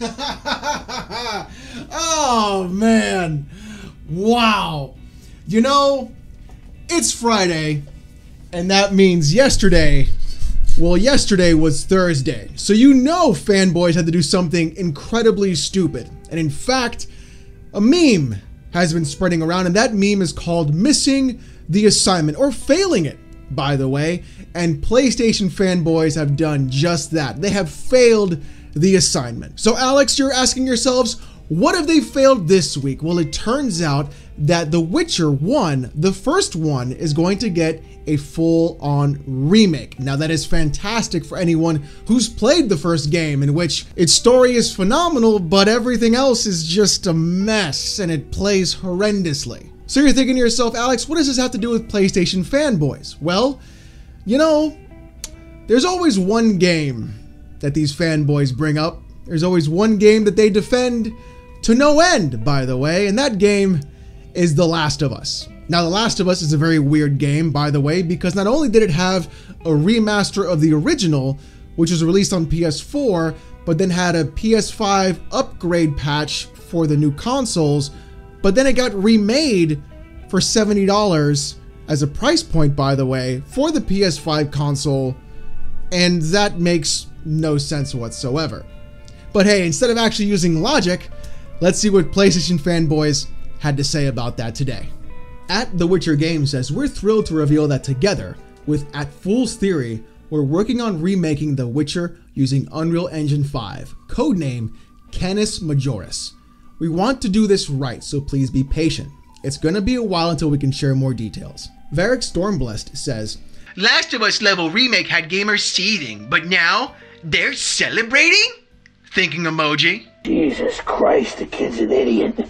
oh man. Wow. You know, it's Friday, and that means yesterday. Well, yesterday was Thursday. So you know fanboys had to do something incredibly stupid. And in fact, a meme has been spreading around, and that meme is called Missing the Assignment, or Failing It, by the way. And PlayStation fanboys have done just that. They have failed the assignment. So, Alex, you're asking yourselves, what have they failed this week? Well, it turns out that The Witcher 1, the first one, is going to get a full on remake. Now, that is fantastic for anyone who's played the first game, in which its story is phenomenal, but everything else is just a mess and it plays horrendously. So, you're thinking to yourself, Alex, what does this have to do with PlayStation fanboys? Well, you know, there's always one game that these fanboys bring up. There's always one game that they defend to no end, by the way, and that game is The Last of Us. Now, The Last of Us is a very weird game, by the way, because not only did it have a remaster of the original, which was released on PS4, but then had a PS5 upgrade patch for the new consoles, but then it got remade for $70 as a price point, by the way, for the PS5 console, and that makes no sense whatsoever. But hey, instead of actually using logic, let's see what PlayStation fanboys had to say about that today. At The Witcher Game says, We're thrilled to reveal that together with At Fool's Theory, we're working on remaking The Witcher using Unreal Engine 5, codename Canis Majoris. We want to do this right, so please be patient. It's gonna be a while until we can share more details. Varric Stormblessed says, Last of Us level remake had gamers seething, but now they're celebrating? Thinking emoji. Jesus Christ, the kid's an idiot.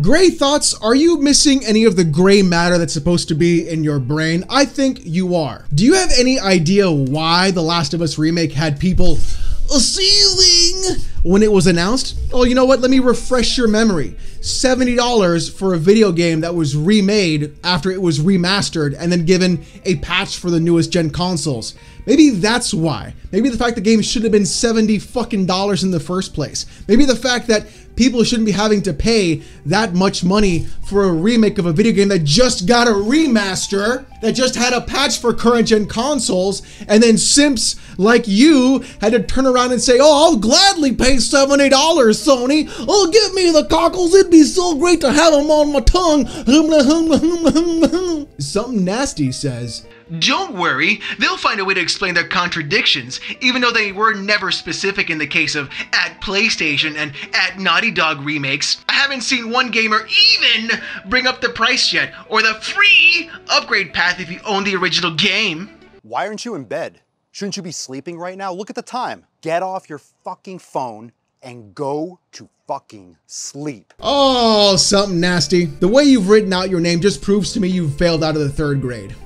Gray thoughts, are you missing any of the gray matter that's supposed to be in your brain? I think you are. Do you have any idea why The Last of Us remake had people ceiling when it was announced? Oh, you know what? Let me refresh your memory. $70 for a video game that was remade after it was remastered and then given a patch for the newest gen consoles. Maybe that's why. Maybe the fact the game should have been 70 fucking dollars in the first place. Maybe the fact that people shouldn't be having to pay that much money for a remake of a video game that just got a remaster, that just had a patch for current gen consoles, and then simps like you had to turn around and say, Oh, I'll gladly pay $70, Sony. Oh, give me the cockles. It'd be so great to have them on my tongue. Something nasty says, Don't worry, they'll find a way to explain their contradictions, even though they were never specific in the case of at PlayStation and at Naughty Dog remakes. I haven't seen one gamer even bring up the price yet, or the free upgrade path if you own the original game. Why aren't you in bed? Shouldn't you be sleeping right now? Look at the time. Get off your fucking phone and go to fucking sleep. Oh, something nasty. The way you've written out your name just proves to me you've failed out of the third grade.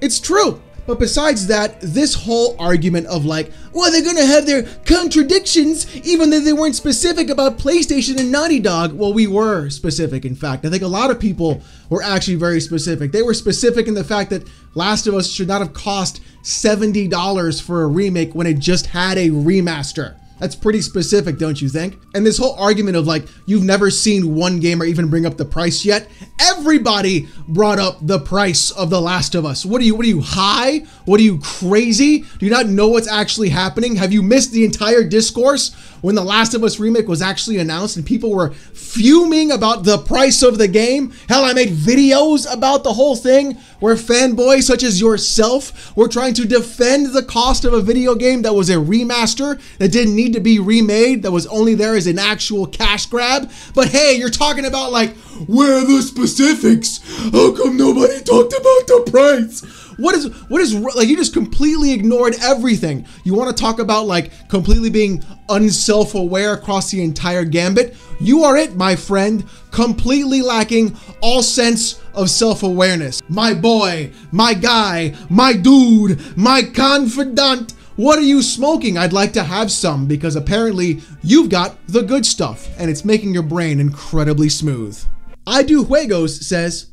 It's true. But besides that, this whole argument of like, well, they're gonna have their contradictions, even though they weren't specific about PlayStation and Naughty Dog. Well, we were specific, in fact. I think a lot of people were actually very specific. They were specific in the fact that Last of Us should not have cost $70 for a remake when it just had a remaster. That's pretty specific, don't you think? And this whole argument of like, you've never seen one gamer even bring up the price yet. Everybody brought up the price of The Last of Us. What are you, what are you, high? What are you, crazy? Do you not know what's actually happening? Have you missed the entire discourse when The Last of Us remake was actually announced and people were fuming about the price of the game? Hell, I made videos about the whole thing where fanboys such as yourself were trying to defend the cost of a video game that was a remaster that didn't need to be remade, that was only there as an actual cash grab. But hey, you're talking about like, where are the specifics? How come nobody talked about the price? What is what is like you just completely ignored everything. You want to talk about like completely being unself-aware across the entire gambit? You are it, my friend, completely lacking all sense of self-awareness. My boy, my guy, my dude, my confidant. What are you smoking? I'd like to have some because apparently you've got the good stuff and it's making your brain incredibly smooth. I do Juegos says,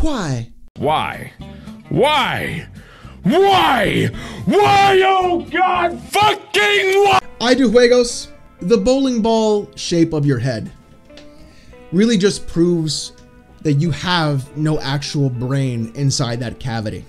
why? Why? Why? Why? Why? Oh God! Fucking why? I do Juegos The bowling ball shape of your head really just proves that you have no actual brain inside that cavity.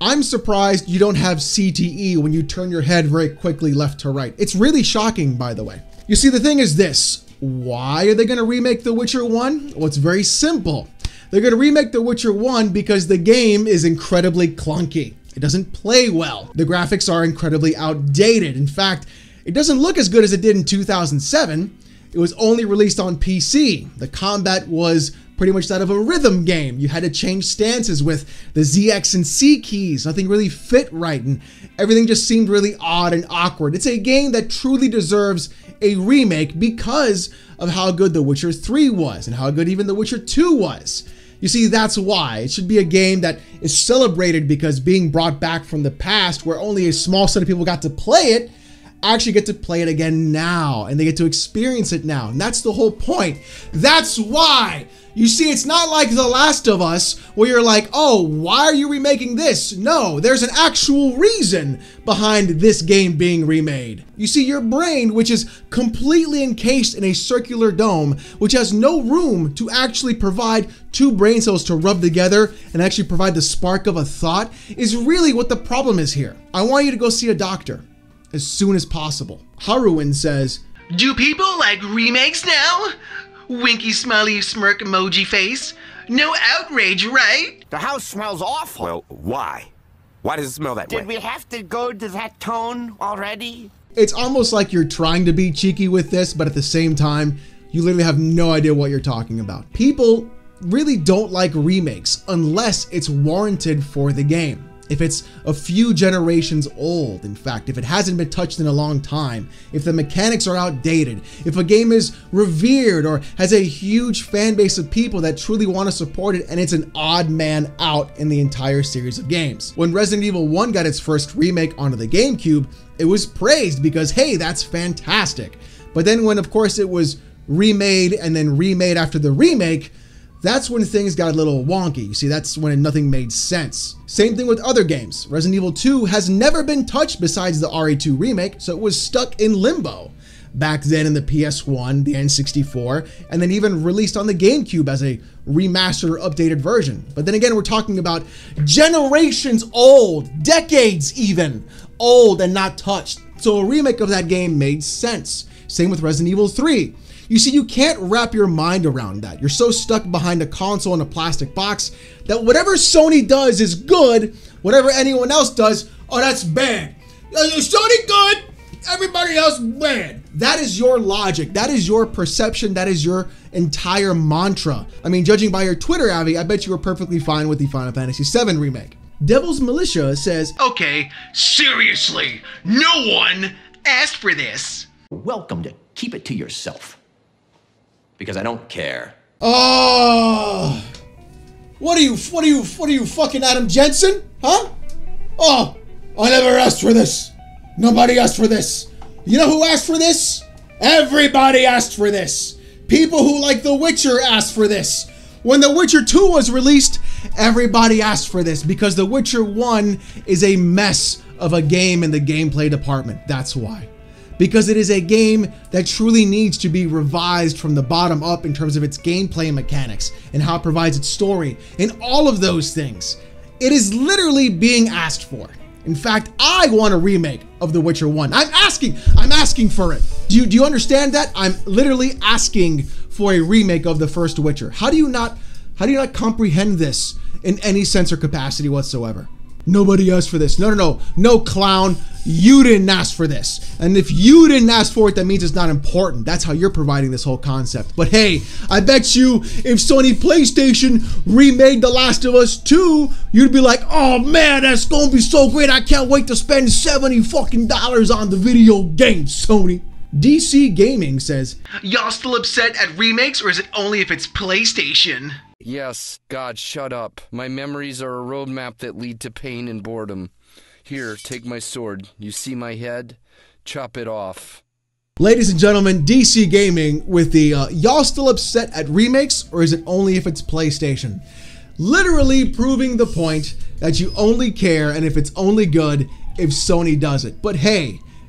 I'm surprised you don't have CTE when you turn your head very quickly left to right. It's really shocking, by the way. You see, the thing is this why are they going to remake The Witcher 1? Well, it's very simple. They're going to remake The Witcher 1 because the game is incredibly clunky. It doesn't play well. The graphics are incredibly outdated. In fact, it doesn't look as good as it did in 2007. It was only released on PC. The combat was pretty much that of a rhythm game. You had to change stances with the ZX and C keys. Nothing really fit right, and everything just seemed really odd and awkward. It's a game that truly deserves a remake because of how good The Witcher 3 was and how good even The Witcher 2 was. You see, that's why. It should be a game that is celebrated because being brought back from the past, where only a small set of people got to play it, actually get to play it again now and they get to experience it now. And that's the whole point. That's why. You see, it's not like The Last of Us where you're like, oh, why are you remaking this? No, there's an actual reason behind this game being remade. You see, your brain, which is completely encased in a circular dome, which has no room to actually provide two brain cells to rub together and actually provide the spark of a thought, is really what the problem is here. I want you to go see a doctor as soon as possible. Haruin says, Do people like remakes now? Winky smiley smirk emoji face. No outrage, right? The house smells awful. Well, why? Why does it smell that Did way? we have to go to that tone already? It's almost like you're trying to be cheeky with this, but at the same time, you literally have no idea what you're talking about. People really don't like remakes unless it's warranted for the game. If it's a few generations old, in fact, if it hasn't been touched in a long time, if the mechanics are outdated, if a game is revered or has a huge fan base of people that truly want to support it and it's an odd man out in the entire series of games. When Resident Evil 1 got its first remake onto the GameCube, it was praised because, hey, that's fantastic. But then when, of course, it was remade and then remade after the remake, that's when things got a little wonky. You see, that's when nothing made sense. Same thing with other games. Resident Evil 2 has never been touched besides the RE2 remake, so it was stuck in limbo. Back then in the PS1, the N64, and then even released on the GameCube as a remastered or updated version. But then again, we're talking about generations old, decades even, old and not touched. So a remake of that game made sense. Same with Resident Evil 3. You see, you can't wrap your mind around that. You're so stuck behind a console in a plastic box that whatever Sony does is good, whatever anyone else does, oh, that's bad. Uh, Sony good, everybody else bad. That is your logic. That is your perception. That is your entire mantra. I mean, judging by your Twitter, Avi, I bet you were perfectly fine with the Final Fantasy VII remake. Devil's Militia says, Okay, seriously, no one asked for this. Welcome to keep it to yourself. Because I don't care. Oh, what are you? What are you? What are you? Fucking Adam Jensen? Huh? Oh, I never asked for this. Nobody asked for this. You know who asked for this? Everybody asked for this. People who like The Witcher asked for this. When The Witcher 2 was released, everybody asked for this because The Witcher 1 is a mess of a game in the gameplay department. That's why because it is a game that truly needs to be revised from the bottom up in terms of its gameplay mechanics and how it provides its story and all of those things. It is literally being asked for. In fact, I want a remake of The Witcher 1. I'm asking, I'm asking for it. Do you, do you understand that? I'm literally asking for a remake of the first Witcher. How do you not how do you not comprehend this in any sense or capacity whatsoever? Nobody asked for this. No, no, no. No clown. You didn't ask for this. And if you didn't ask for it, that means it's not important. That's how you're providing this whole concept. But hey, I bet you if Sony PlayStation remade The Last of Us 2, you'd be like, oh man, that's gonna be so great. I can't wait to spend 70 fucking dollars on the video game, Sony. DC Gaming says, Y'all still upset at remakes, or is it only if it's PlayStation? Yes, God, shut up. My memories are a roadmap that lead to pain and boredom. Here, take my sword. You see my head? Chop it off. Ladies and gentlemen, DC Gaming with the uh, y'all still upset at remakes, or is it only if it's PlayStation? Literally proving the point that you only care and if it's only good if Sony does it. But hey,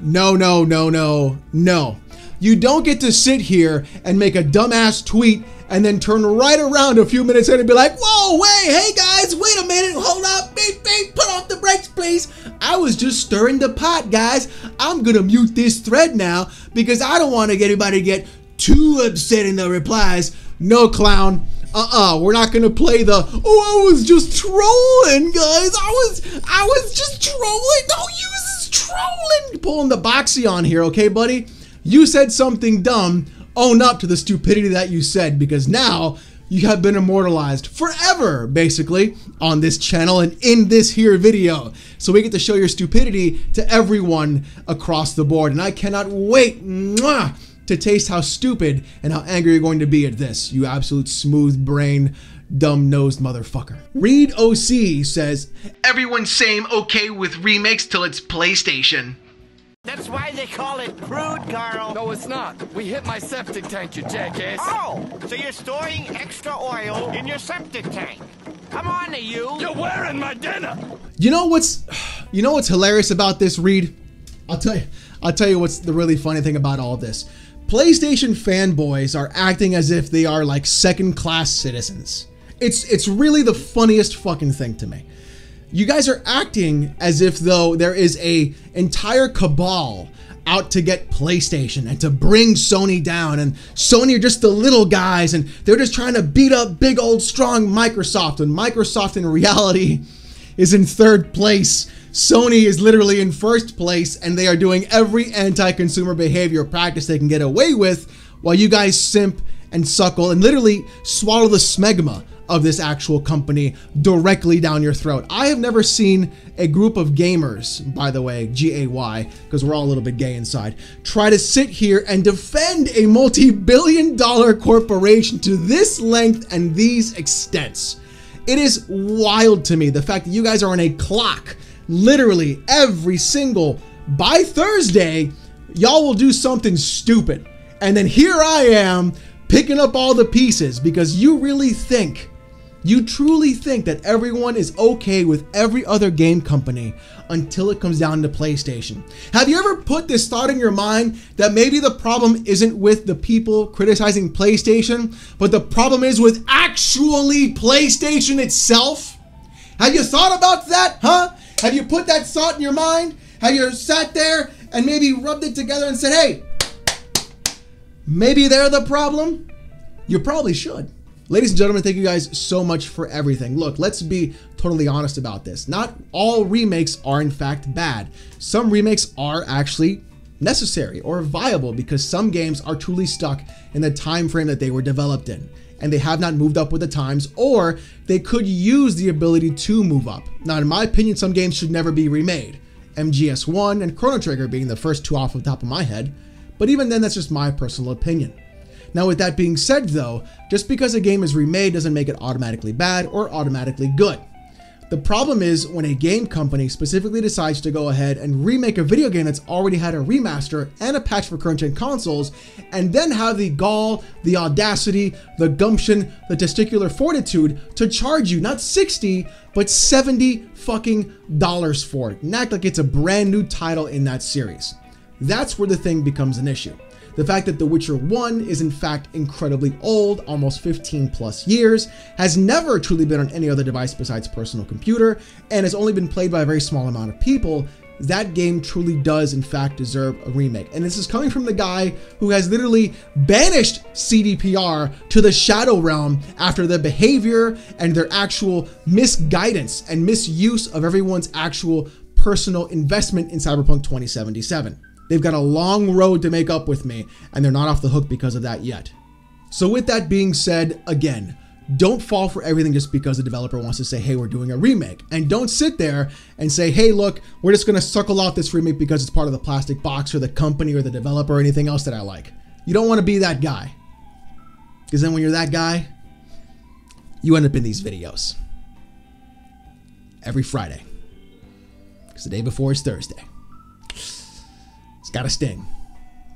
no, no, no, no. No. You don't get to sit here and make a dumbass tweet and then turn right around a few minutes later and be like, whoa, wait, hey guys, wait a minute, hold up, beep, beep, put off the brakes, please. I was just stirring the pot, guys. I'm gonna mute this thread now because I don't want to get anybody to get too upset in the replies. No, clown. Uh-uh, we're not gonna play the oh I was just trolling, guys. I was I was just trolling. No use trolling. Pulling the boxy on here, okay, buddy? You said something dumb. Own up to the stupidity that you said because now you have been immortalized forever, basically, on this channel and in this here video. So we get to show your stupidity to everyone across the board. And I cannot wait mwah, to taste how stupid and how angry you're going to be at this, you absolute smooth brain, dumb nosed motherfucker. Reed OC says, Everyone's same okay with remakes till it's PlayStation. That's why they call it crude, Carl. No, it's not. We hit my septic tank, you jackass. Oh, so you're storing extra oil in your septic tank. Come on to you. You're wearing my dinner. You know what's you know what's hilarious about this, Reed? I'll tell you I'll tell you what's the really funny thing about all this. PlayStation fanboys are acting as if they are like second class citizens. It's it's really the funniest fucking thing to me. You guys are acting as if though there is a entire cabal out to get PlayStation and to bring Sony down and Sony are just the little guys and they're just trying to beat up big old strong Microsoft and Microsoft in reality is in third place. Sony is literally in first place and they are doing every anti-consumer behavior practice they can get away with while you guys simp and suckle and literally swallow the smegma of this actual company directly down your throat. I have never seen a group of gamers, by the way, G A Y, because we're all a little bit gay inside, try to sit here and defend a multi billion dollar corporation to this length and these extents. It is wild to me the fact that you guys are on a clock, literally every single by Thursday, y'all will do something stupid. And then here I am picking up all the pieces because you really think you truly think that everyone is okay with every other game company until it comes down to PlayStation. Have you ever put this thought in your mind that maybe the problem isn't with the people criticizing PlayStation, but the problem is with actually PlayStation itself? Have you thought about that, huh? Have you put that thought in your mind? Have you sat there and maybe rubbed it together and said, hey, maybe they're the problem? You probably should. Ladies and gentlemen, thank you guys so much for everything. Look, let's be totally honest about this. Not all remakes are in fact bad. Some remakes are actually necessary or viable because some games are truly stuck in the time frame that they were developed in and they have not moved up with the times or they could use the ability to move up. Now, in my opinion, some games should never be remade. MGS1 and Chrono Trigger being the first two off the top of my head, but even then that's just my personal opinion. Now, with that being said, though, just because a game is remade doesn't make it automatically bad or automatically good. The problem is when a game company specifically decides to go ahead and remake a video game that's already had a remaster and a patch for current gen consoles, and then have the gall, the audacity, the gumption, the testicular fortitude to charge you not 60, but 70 fucking dollars for it, and act like it's a brand new title in that series. That's where the thing becomes an issue. The fact that The Witcher 1 is in fact incredibly old, almost 15 plus years, has never truly been on any other device besides personal computer, and has only been played by a very small amount of people, that game truly does in fact deserve a remake. And this is coming from the guy who has literally banished CDPR to the Shadow Realm after their behavior and their actual misguidance and misuse of everyone's actual personal investment in Cyberpunk 2077. They've got a long road to make up with me, and they're not off the hook because of that yet. So, with that being said, again, don't fall for everything just because the developer wants to say, hey, we're doing a remake. And don't sit there and say, hey, look, we're just going to suckle out this remake because it's part of the plastic box or the company or the developer or anything else that I like. You don't want to be that guy. Because then when you're that guy, you end up in these videos every Friday. Because the day before is Thursday. It's got to sting.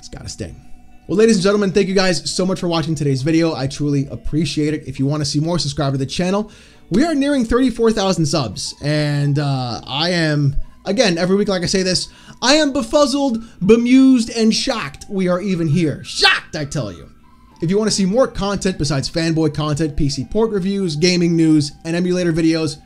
It's got to sting. Well, ladies and gentlemen, thank you guys so much for watching today's video. I truly appreciate it. If you want to see more, subscribe to the channel. We are nearing 34,000 subs, and uh, I am, again, every week, like I say this, I am befuzzled, bemused, and shocked we are even here. Shocked, I tell you. If you want to see more content besides fanboy content, PC port reviews, gaming news, and emulator videos,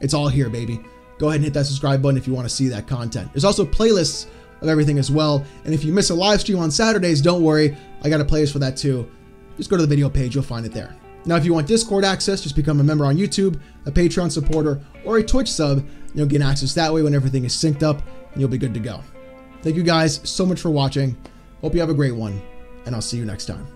it's all here, baby. Go ahead and hit that subscribe button if you want to see that content. There's also playlists of everything as well. And if you miss a live stream on Saturdays, don't worry. I got a playlist for that too. Just go to the video page, you'll find it there. Now, if you want Discord access, just become a member on YouTube, a Patreon supporter, or a Twitch sub. You'll get access that way when everything is synced up, and you'll be good to go. Thank you guys so much for watching. Hope you have a great one, and I'll see you next time.